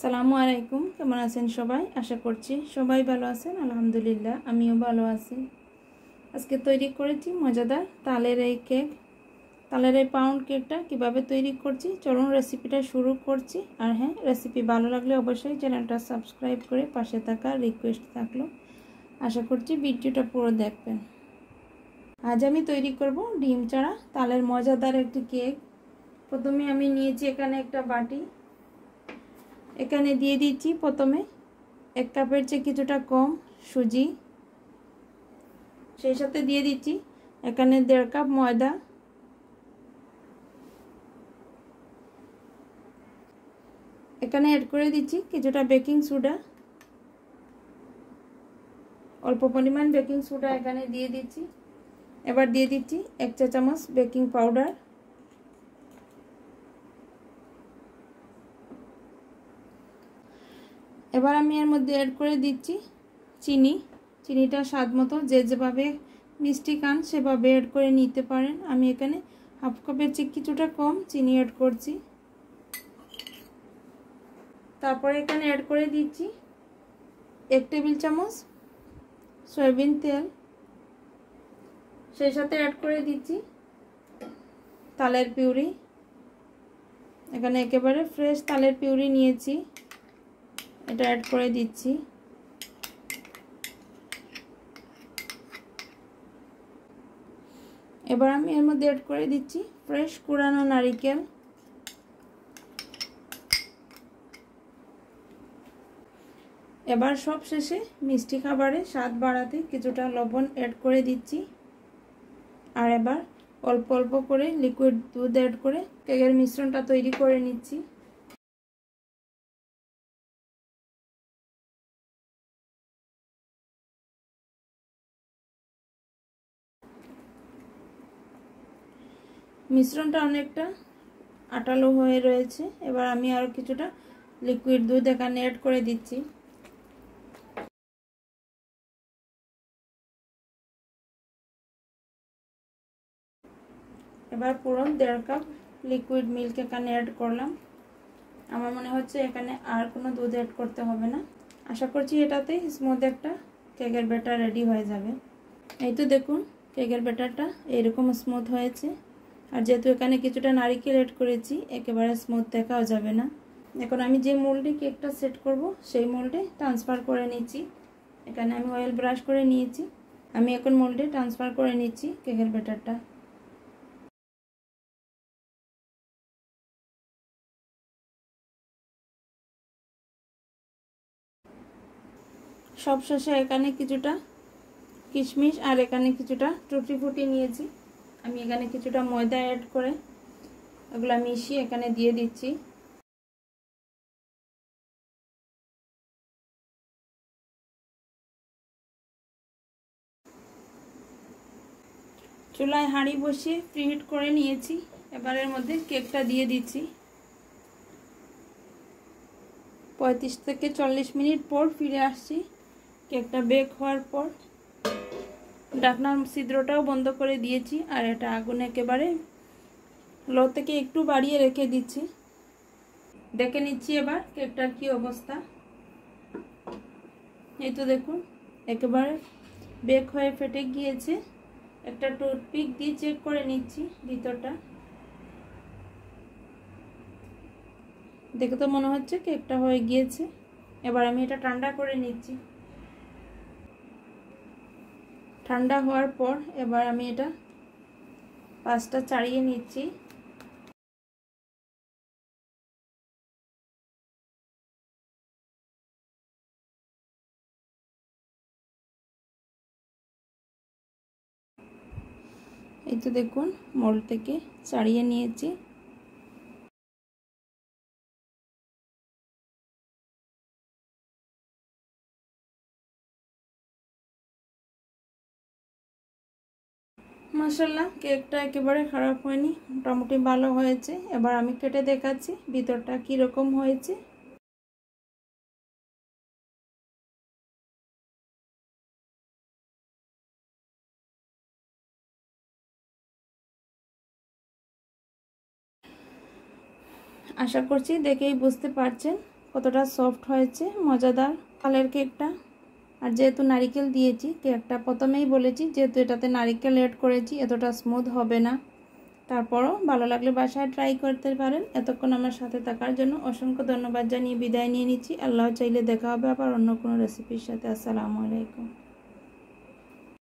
সালামু আলাইকুম, কেমন আছেন সবাই? আশা করছি সবাই ভালো আছেন, আলহামদুলিল্লাহ, আমিও ভালো আছি। আজকে তৈরি করেছি মজাদার তালের এই কেক। তালের এই পাউন্ড কেকটা কীভাবে তৈরি করছি, চলুন রেসিপিটা শুরু করছি। আর হ্যাঁ রেসিপি ভালো লাগলে অবশ্যই চ্যানেলটা সাবস্ক্রাইব করে পাশে থাকা রিকোয়েস্ট থাকল। আশা করছি ভিডিওটা পুরো দেখবেন। আজ আমি তৈরি করব ডিম চাড়া তালের মজাদার একটি কেক। প্রথমে আমি নিয়েছি এখানে একটা বাটি। এখানে দিয়ে দিচ্ছি প্রথমে এক কাপের চেয়ে কিছুটা কম সুজি। সেই সাথে দিয়ে দিচ্ছি এখানে দেড় কাপ ময়দা। এখানে অ্যাড করে দিচ্ছি কিছুটা বেকিং সোডা অল্প পরিমাণ বেকিং সোডা এখানে দিয়ে দিচ্ছি। এবার দিয়ে দিচ্ছি এক চা চামচ বেকিং পাউডার এবার আমি এর মধ্যে অ্যাড করে দিচ্ছি চিনি। চিনিটা স্বাদ মতো যে যেভাবে মিষ্টি খান সেভাবে অ্যাড করে নিতে পারেন। আমি এখানে হাফ কাপের চেয়ে কিছুটা কম চিনি অ্যাড করছি। তারপরে এখানে অ্যাড করে দিচ্ছি এক টেবিল চামচ সয়াবিন তেল। সেই সাথে অ্যাড করে দিচ্ছি তালের পিউরি। এখানে একেবারে ফ্রেশ তালের পিউরি নিয়েছি। এটা অ্যাড করে দিচ্ছি। এবার আমি এর মধ্যে অ্যাড করে দিচ্ছি ফ্রেশ কুড়ানো নারিকেল। এবার সব শেষে মিষ্টি খাবারে স্বাদ বাড়াতে কিছুটা লবণ অ্যাড করে দিচ্ছি। আর এবার অল্প অল্প করে লিকুইড দুধ অ্যাড করে কেকের মিশ্রণটা তৈরি করে নিচ্ছি। মিশ্রণটা অনেকটা আটালো হয়ে রয়েছে। এবার আমি আরও কিছুটা লিকুইড দুধ এখানে অ্যাড করে দিচ্ছি। এবার পুরো দেড় কাপ লিকুইড মিল্ক এখানে অ্যাড করলাম। আমার মনে হচ্ছে এখানে আর কোনো দুধ অ্যাড করতে হবে না। আশা করছি এটাতে স্মুথ একটা কেকের ব্যাটার রেডি হয়ে যাবে। এই তো দেখুন, কেকের ব্যাটারটা এরকম স্মুথ হয়েছে। আর যেহেতু এখানে কিছুটা নারিকেল এড করেছি, একেবারে স্মুথ দেখাও যাবে না। এখন আমি যে মোল্ডে কেকটা সেট করব, সেই মোল্ডে ট্রান্সফার করে নিচ্ছি। এখানে আমি অয়েল ব্রাশ করে নিয়েছি। আমি এখন মোল্ডে ট্রান্সফার করে নিচ্ছি কেকের ব্যাটারটা সবশেষে এখানে কিছুটা কিশমিশ আর এখানে কিছুটা টুটি ফুটি নিয়েছি। আমি এখানে কিছুটা ময়দা অ্যাড করে ওগুলো মিশিয়ে এখানে দিয়ে দিচ্ছি। চুলায় হাঁড়ি বসিয়ে প্রিহিট করে নিয়েছি। এবারের মধ্যে কেকটা দিয়ে দিচ্ছি। পঁয়ত্রিশ থেকে চল্লিশ মিনিট পর ফিরে আসছি। কেকটা বেক হওয়ার পর। ডাকনার ছিদ্রটাও বন্ধ করে দিয়েছি আর এটা আগুন একেবারে লো থেকে একটু বাড়িয়ে রেখে দিচ্ছি। দেখে নিচ্ছি এবার কেকটার কি অবস্থা। এই তো দেখুন, একেবারে বেক হয়ে ফেটে গিয়েছে। একটা টুথপিক দিয়ে চেক করে নিচ্ছি ভিতরটা। দেখে তো মনে হচ্ছে কেকটা হয়ে গিয়েছে। এবার আমি এটা ঠান্ডা করে নিচ্ছি। ঠান্ডা হওয়ার পর এবার আমি এটা পাঁচটা চাড়িয়ে নিচ্ছি। এই তো দেখুন, মোল থেকে চাড়িয়ে নিয়েছি। মাসাল্লাহ কেকটা একেবারে খারাপ হয়নি, মোটামুটি ভালো হয়েছে। এবার আমি কেটে দেখাচ্ছি, ভিতরটা কীরকম হয়েছে। আশা করছি দেখেই বুঝতে পারছেন কতটা সফট হয়েছে, মজাদার তালের কেকটা। আর যেহেতু নারিকেল দিয়েছি কেকটা প্রথমেই বলেছি যেহেতু এটাতে নারিকেল এড করেছি, এতটা স্মুথ হবে না। তারপরও ভালো লাগলে বাসায় ট্রাই করতে পারেন। এতক্ষণ আমার সাথে থাকার জন্য অসংখ্য ধন্যবাদ জানিয়ে বিদায় নিয়ে নিচ্ছি। আল্লাহ চাইলে দেখা হবে আবার অন্য কোনো রেসিপির সাথে। আসসালামু আলাইকুম।